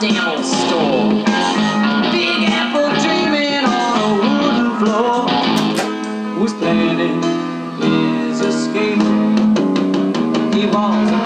Old store. Big apple dreaming on a wooden floor was planning his escape. He was